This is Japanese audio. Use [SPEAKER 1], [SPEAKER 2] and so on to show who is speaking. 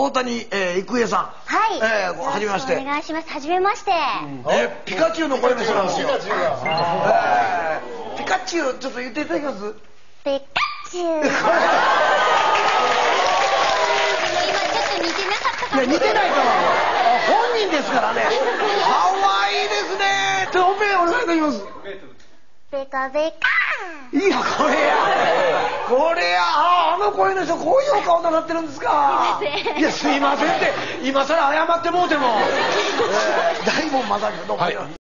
[SPEAKER 1] 大谷、えー、郁恵さん。
[SPEAKER 2] はい。
[SPEAKER 1] えー、はじめまして。
[SPEAKER 2] お願いします。はじめまして。
[SPEAKER 1] えー、ピカチュウの声の人なんですよ。
[SPEAKER 3] ピカチュウが
[SPEAKER 1] えーピカチュウ、ちょっと言っていただけます？
[SPEAKER 2] ピカチュウ。今ちょっと似てなかったかも。
[SPEAKER 1] いや、似てないから。本人ですからね。可愛いですね。ちょっと本編お願いいたします。
[SPEAKER 2] ペカペカ。
[SPEAKER 1] いや、これや。これや。の声の人、こういうお顔なさってるんですか。
[SPEAKER 2] すいません
[SPEAKER 1] いや、すいませんって、今更謝ってもうても。えー大門正樹どうもよろしく